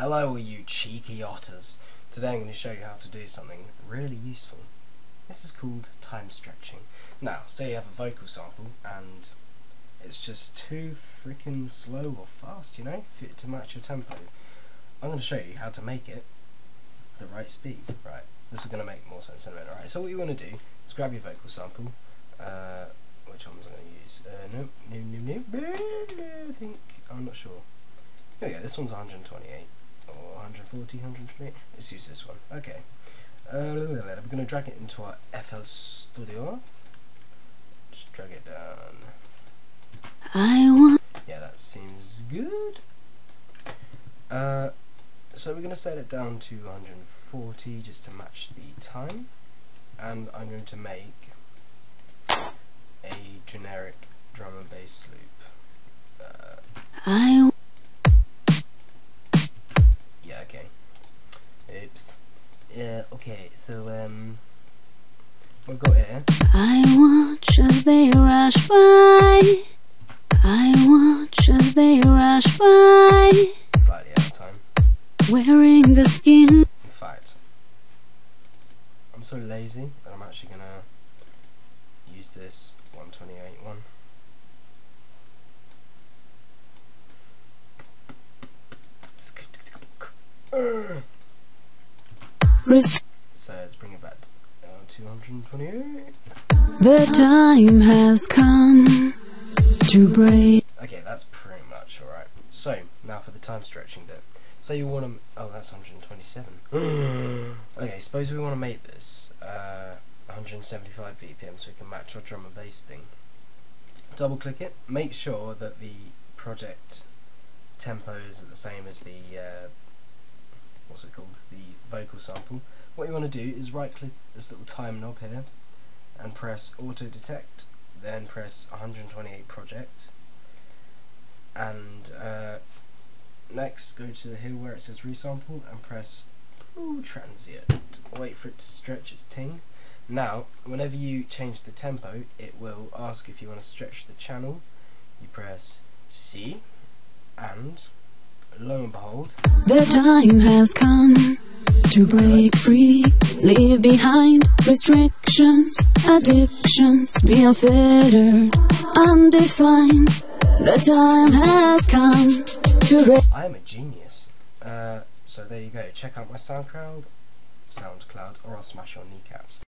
Hello all you cheeky otters. Today I'm going to show you how to do something really useful. This is called time stretching. Now, say you have a vocal sample and it's just too freaking slow or fast, you know, fit to match your tempo. I'm going to show you how to make it the right speed. Right, this is going to make more sense in a minute. Right, so what you want to do is grab your vocal sample. Uh, which ones I'm going to use? Uh, no, no, no, no, I think, I'm not sure. Here we go, this one's 128 or 140, 128. Let's use this one. Okay. Uh, we're going to drag it into our FL Studio. Just drag it down. I want. Yeah, that seems good. Uh, so we're going to set it down to 140 just to match the time. And I'm going to make a generic drum and bass loop. Uh, I. okay, so um, we've got here. I watch as they rush by. I watch as they rush by. Slightly out of time. Wearing the skin. In fact, I'm so lazy that I'm actually gonna use this 128 one. Uh. Rest so let's bring it back to uh, 228. the time has come to break. Okay, that's pretty much alright. So, now for the time stretching bit. Say you want to... Oh, that's 127. okay, suppose we want to make this uh, 175 BPM so we can match our drum and bass thing. Double click it. Make sure that the project tempo is the same as the... Uh, what's it called? The vocal sample. What you want to do is right click this little time knob here and press auto detect then press 128 project and uh, next go to here where it says resample and press Ooh, transient wait for it to stretch its ting now whenever you change the tempo it will ask if you want to stretch the channel you press C and lo and behold the time has come to break free, leave behind restrictions, addictions, be unfettered, undefined. The time has come to. I am a genius. Uh, so there you go. Check out my SoundCloud, SoundCloud, or I'll smash your kneecaps.